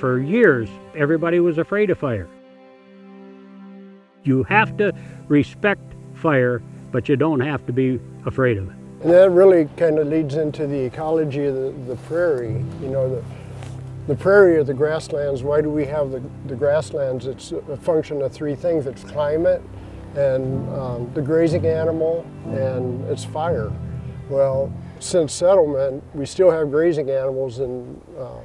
For years, everybody was afraid of fire. You have to respect fire, but you don't have to be afraid of it. And that really kind of leads into the ecology of the, the prairie. You know, the, the prairie or the grasslands. Why do we have the, the grasslands? It's a function of three things. It's climate, and um, the grazing animal, and it's fire. Well, since settlement, we still have grazing animals and uh,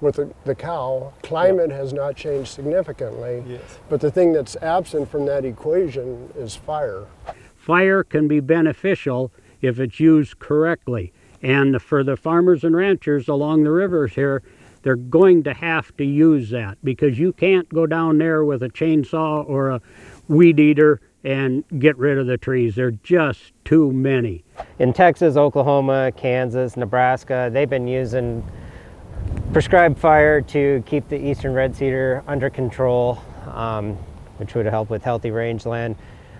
with the, the, cow. Climate has not changed significantly, Yes. but the thing that's absent from that equation is fire. Fire can be beneficial if it's used correctly. And for the farmers and ranchers along the rivers here, they're going to have to use that because you can't go down there with a chainsaw or a weed eater and get rid of the trees. They're just too many. In Texas, Oklahoma, Kansas, Nebraska, they've been using prescribed fire to keep the eastern red cedar under control, um, which would help with healthy rangeland.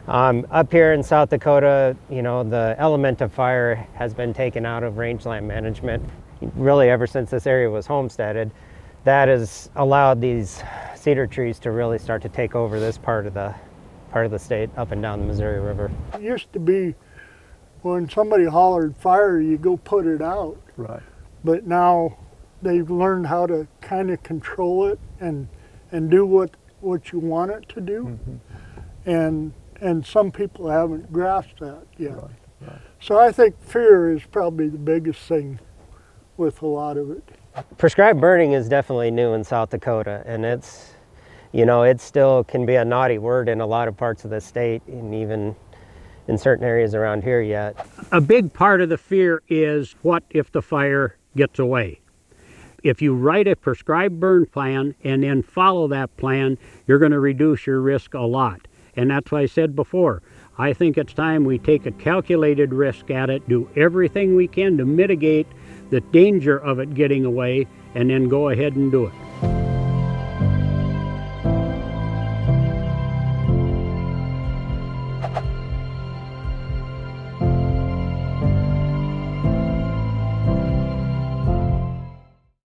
Um, up here in South Dakota, you know, the element of fire has been taken out of rangeland management really ever since this area was homesteaded. That has allowed these cedar trees to really start to take over this part of the part of the state up and down the Missouri River. It used to be when somebody hollered fire, you go put it out. Right. But now they've learned how to kind of control it and and do what what you want it to do. Mm-hmm. And and some people haven't grasped that yet. Right, right. So I think fear is probably the biggest thing with a lot of it. Prescribed burning is definitely new in South Dakota, and it's, you know, it still can be a naughty word in a lot of parts of the state, and even in certain areas around here yet. A big part of the fear is what if the fire gets away? If you write a prescribed burn plan and then follow that plan, you're going to reduce your risk a lot. And that's what I said before. I think it's time we take a calculated risk at it, do everything we can to mitigate the danger of it getting away, and then go ahead and do it.